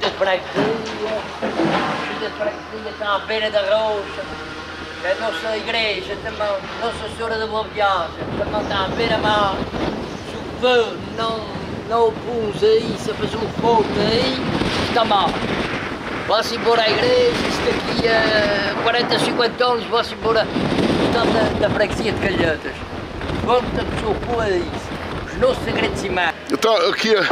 de freguesia, junta de freguesia está à beira da rocha. A nossa igreja também, Nossa Senhora da Boa Viagem, também está à beira-mar. Choveu, não, não pus aí, se fez um fogo aí, está mal. Vá-se embora à igreja, isto daqui a 40, 50 anos, vá-se embora da, da freguesia de Calhetas. Vamos a isso. Os nossos agradecimentos. Então, aqui é...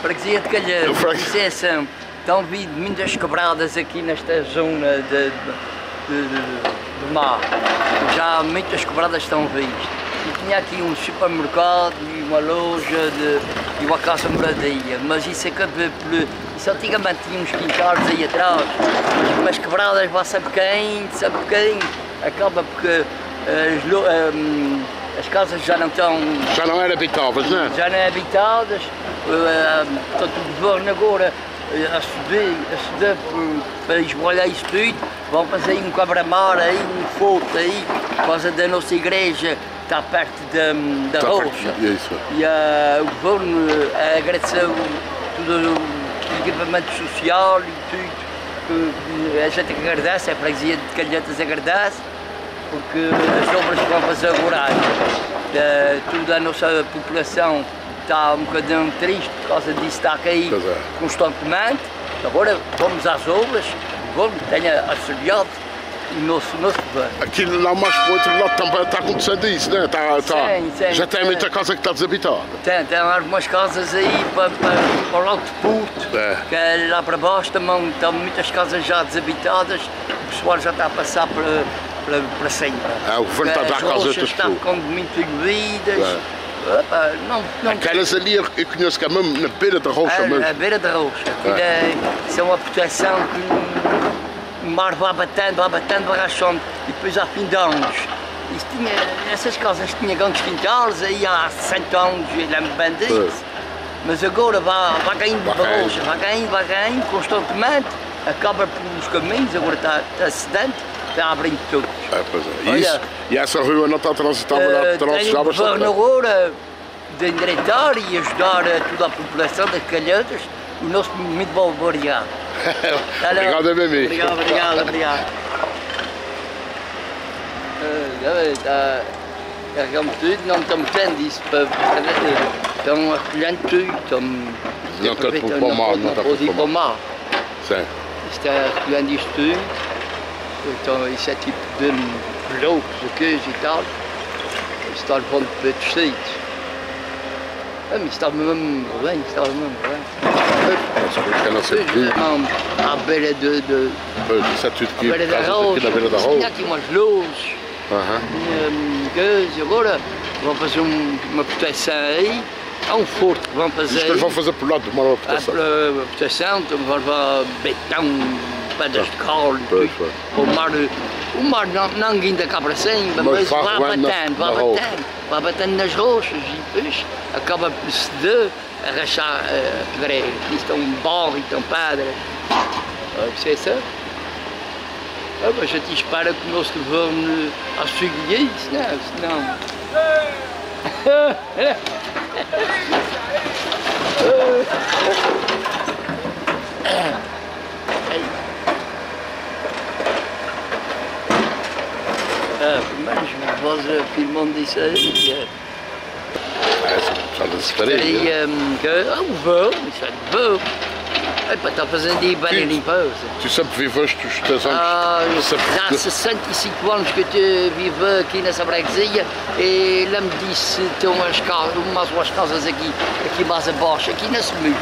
Freguesia de Calhetas, Freguesia. Estão vindo muitas quebradas aqui nesta zona de, de, de, de mar. Já muitas quebradas estão vistas. E tinha aqui um supermercado e uma loja de, e uma casa moradia, mas isso acabou por... Isso antigamente tinha uns quintais aí atrás, mas, mas quebradas vai saber quem, sabe quem, acaba porque as, lo- hum, as casas já não estão Já não era habitáveis, não é? já não é habitadas, eh, portanto o governo agora eh, a subir, a subir para esbolhar isso tudo, vão fazer um cabramar aí, um forte aí, por causa da nossa igreja, está perto da, da Está perto- rocha. é isso. E eh, o governo eh, agradeceu todo o equipamento social e tudo, que a gente agradece, a freguesia de Calhetas agradece, porque as obras que vão fazer agora, eh, toda a nossa população está um bocadinho triste por causa disso, está a cair é. constantemente. Agora vamos às obras, governo tenha auxiliado o nosso, nosso governo. Aqui lá mais para o outro lado também está acontecendo isso, não é? Está, está- Sim, sim, já tem sim. muita casa que está desabitada. Tem, tem algumas casas aí para, para, para o Lago de Porto, É. que é lá para baixo também estão muitas casas já desabitadas, o pessoal já está a passar para, para, para cima. É, o governo está a dar As casa a rochas outras estão pessoas. ficando muito diluídas. É. Não, não Aquelas ali eu conheço que é mesmo na beira da rocha a, a mesmo. beira da rocha. Aquilo é, isso é uma proteção que o mar vai batendo, vai batendo, vai rachando. E depois há fim de anos. Isso tinha, essas casas tinham grandes quintais aí há 60 anos, lembro bem disso. Mas agora vai, vai caindo. rocha, vai caindo, vai caindo constantemente. Acaba pelos caminhos, agora está, está está abrindo tudo. É, pois é. Olha. isso, e essa rua não está transitável lá Eh, de trás tenho agora de endireitar e ajudar a toda a população das Calhetas. O nosso muito bom, obrigado. Meu amigo. Obrigado, obrigado, obrigado. Eh, já vê, tá- Carregamos tudo, não estamos tendo isso para Estão recolhendo tudo, estão. Não está para o mar, não está ir para o mar. Sim. Está recolhendo isto tudo. Então isso é tipo de loucos, o queijo e tal. Levando para outros sítios. Ah, mas estava mesmo bem, estava mesmo bem. Tudo. não, À beira de, de Isso é tudo à aqui, beira da rocha. na beira da Tinha rocha. aqui umas luzes, hum, coisa, e agora vão fazer um- uma proteção aí. Há um forte que vão fazer que eles vão fazer por lado de uma Há proteção. para proteção, então vão levar betão, pedras de cal Pois, tudo. O mar, o mar não, não guinda cá para cima, Mas mas, na- batendo, rocha. batendo, vai batendo nas rochas e depois acaba por ceder a rachar a pedreira. Isto é um barro, isto é um pedra. Ah, Isso é isso. Ah, mas a gente espera que o nosso governo auxilie isso, não? Senão... Ah, mas vós afirmam disso aí. já não se faria. Esperaria hum, que. Ah, o voo, isso é. É para estar fazendo aí bem Sim. limpeza. Tu sempre viveste os teus anos. Ah, sempre- já há 65 anos que eu vivo aqui nessa freguesia e lá me disse que tem umas casas, umas, umas casas aqui, aqui mais abaixo, aqui nesse meio,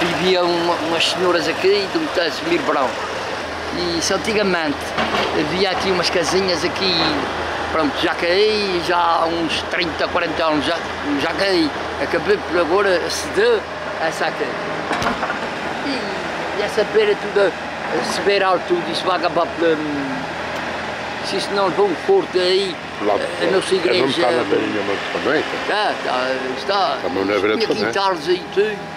viviam uma- umas senhoras aqui de um Tasmir branco. E isso antigamente havia aqui umas casinhas aqui, pronto, já caí, já há uns 30, 40 anos já, já caí. Acabei por agora ceder essa caí. E, e essa beira toda, se beir tudo, isso vai acabar por. hum, Se isso não levou um forte aí, Lá a nossa É igreja. está na beirinha mesmo também. tá? Está, está, está. Está mesmo na beira Tinha também. quintais aí tudo.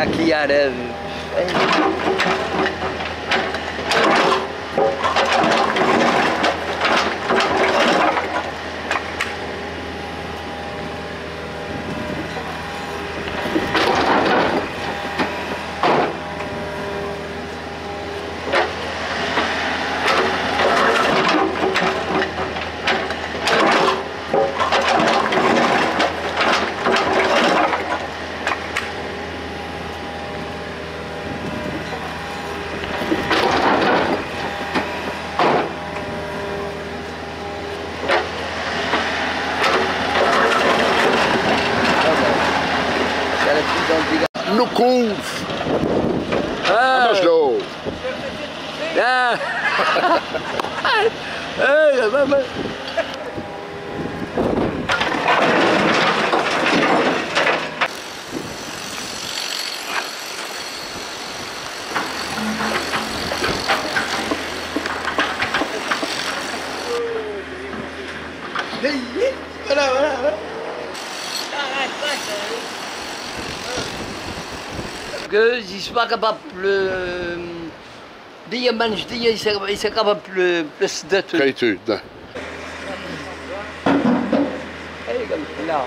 Aqui árabe. Era tudo antiga. No cu! Ah, Mas não! ah. Ei, mas- mas- que isso vai acabar por. eh, Dia menos dia, isso, acaba- por, por se dar tudo. Nou. Ei, não.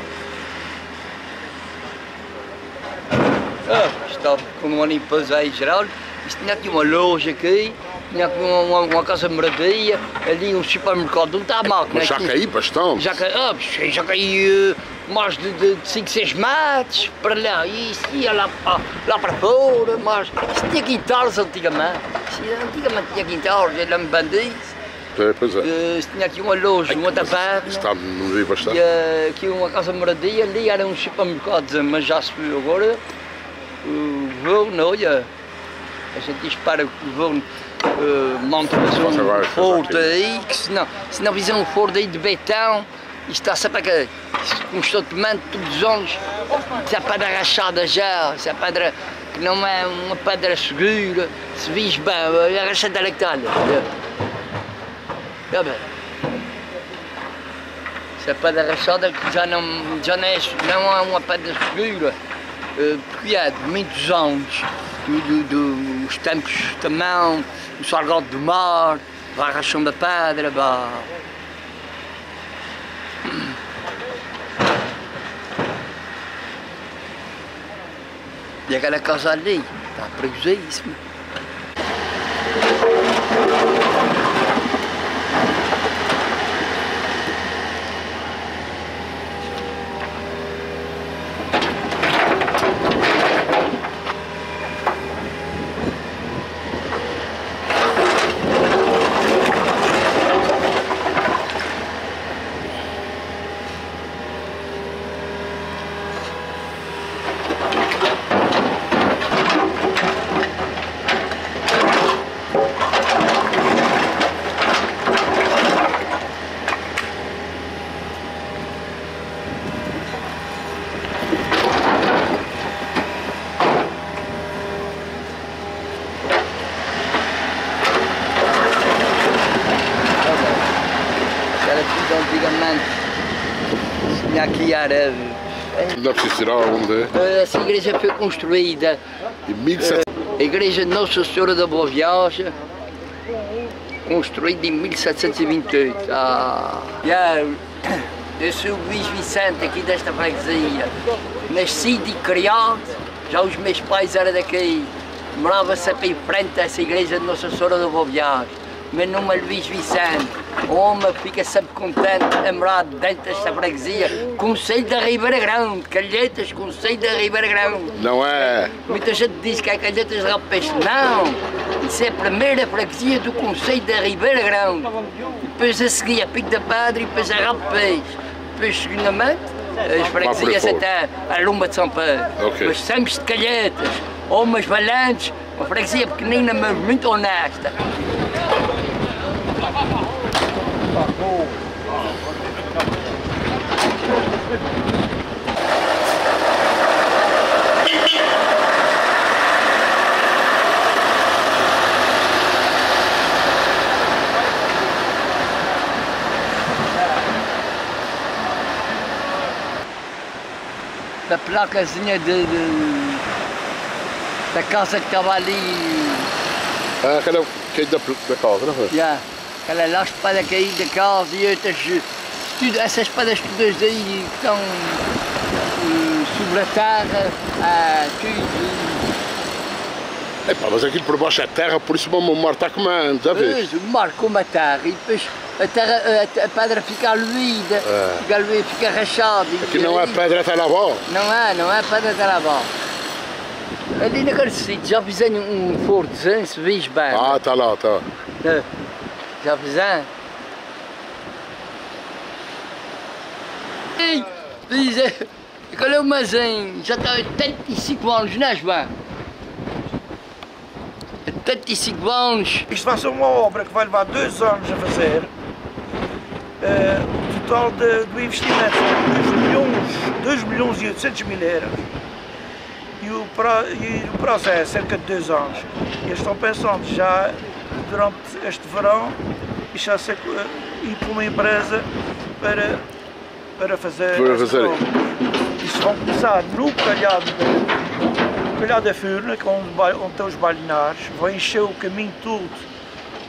Ah, está com uma limpeza aí geral. Isto tinha aqui uma loja aqui, tinha aqui uma, uma, uma casa de moradia, ali um supermercado, não está mal. Mas já caí bastante. Já cai, ah, já cai mais de 5, 6 metros para lá, isso ia lá, pa- lá para fora, mas isto tinha quintais antigamente. Isto antigamente tinha quintais, eu lembro bem disso. É, pois é. Eh, tinha aqui uma loja, uma taberna. Está vi bastante. E eh, aqui uma casa moradia, ali era um supermercado, mas já se viu agora. O governo, olha, a gente espera que o governo uh, monte mais um forte aí, que se não, se não fizer um forte aí de betão, está sempre constantemente, todos os anos, se a pedra rachada já, se a pedra que não é uma pedra segura, se vis bem, a rachada é que está ali. Já bem. Se a pedra rachada que já não, já não, é, não é uma pedra segura, eh, porque é de muitos anos, do, do, do- os tempos também, o salgado do mar, vai rachando a pedra, vai. E aquela casa ali, está perigosíssima. Era tudo antigamente. Aqui árabe. Não é preciso tirar onde é. Essa igreja foi construída, Em 1700. a igreja de Nossa Senhora da Boa Viagem, construída em 1728. Ah, yeah. Eu sou o Luís Vicente aqui desta freguesia. Nascido e criado, já os meus pais eram daqui. Morava sempre em frente a essa igreja de Nossa Senhora da Boa Viagem. Meu nome é Luís Vicente. O homem fica sempre contente a morar dentro desta freguesia. Conselho da Ribeira Grande, Calhetas, Conselho da Ribeira Grande. Não é. Muita gente diz que é Calhetas de Rabo Peixe. Não! Isso é a primeira freguesia do Conselho da Ribeira Grande. Depois a seguir a Pico da Padre e depois a Rabo Peixe. Depois, segundamente, as freguesias até a Lumba de São Pedro. Ok. Mas sempre de Calhetas, homens valentes, uma freguesia pequenina, mas muito honesta. A placazinha de, de, da casa que estava ali. Ah, aquela que da, da casa, não foi? Já. Aquela lá espada que aí da casa e outras. Tudo, essas espadas todas aí que estão uh, sobre a terra, uh, tudo. Epá, mas aquilo por baixo é terra, por isso o mar está comendo, já vês? Pois, o mar como a terra e depois a, terra, a, a pedra fica aluída, É. fica aluída, fica rachada. Aqui não é pedra até lá bom. Não é, não é pedra de lá Ali naquele sítio já fizeram um fortezinho, se vês bem. Ah, está lá, está. É. Já fizeram? Ei, diz, é, qual é o mazinho? Já está há 85 anos, não é, João? 85 anos. Isto vai ser uma obra que vai levar dois anos a fazer. Eh, o total de- do investimento são 2 milhões, 2 milhões e 800 mil euros. E o, pra, e o prazo é cerca de dois anos. E eles estão pensando já durante este verão isto já ser, eh, ir para uma empresa para, para fazer. Para fazer. Isto vão começar no calhado de, Calhar da Furna, que é onde, onde estão os balinares, vão encher o caminho todo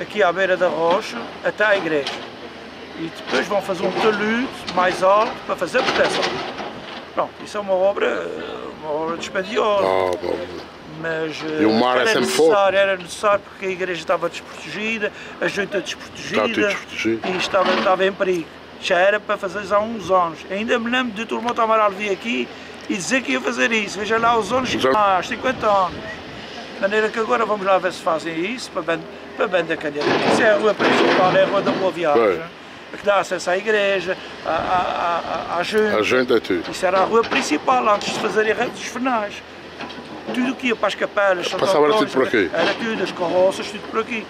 aqui à beira da rocha até à igreja. E depois vão fazer um talude mais alto para fazer proteção. Pronto, isso é uma obra, uma obra dispendiosa, Ah, bom. Mas E o mar é era sempre necessário, era necessário porque a igreja estava desprotegida, a junta desprotegida e estava, estava em perigo. Já era para fazer isso há uns anos. Ainda me lembro de Turmão Amaral vir aqui e dizer que ia fazer isso. Veja lá os anos, Já- ah, 50 anos. De maneira que agora vamos lá ver se fazem isso para bem, para bem da calheta. Isso é a rua principal, é a rua da Boa Viagem. Bem. Que dá acesso à igreja, à, à, à, à junta. A gente é tudo. Isso era a rua principal, antes de fazerem a rede dos Fernais. Tudo o que ia para as capelas, Santo Passava tudo por aqui? Era tudo, as carroças, tudo por aqui.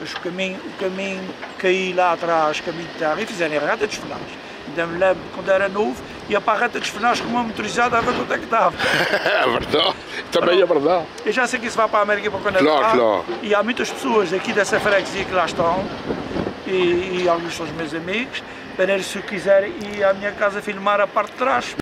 O caminho, o caminho caí lá atrás, caminho de terra, e fizerem a reta dos Fernais. Ainda me lembro quando era novo, ia para a reta dos Fernais com uma motorizada a ver quanto é que dava. É verdade. Também é verdade. Eu já sei que isso vai para a América para quando é Claro, claro. E há muitas pessoas daqui dessa freguesia que lá estão, e, e alguns são os meus amigos, para se quiserem ir à minha casa filmar a parte de trás.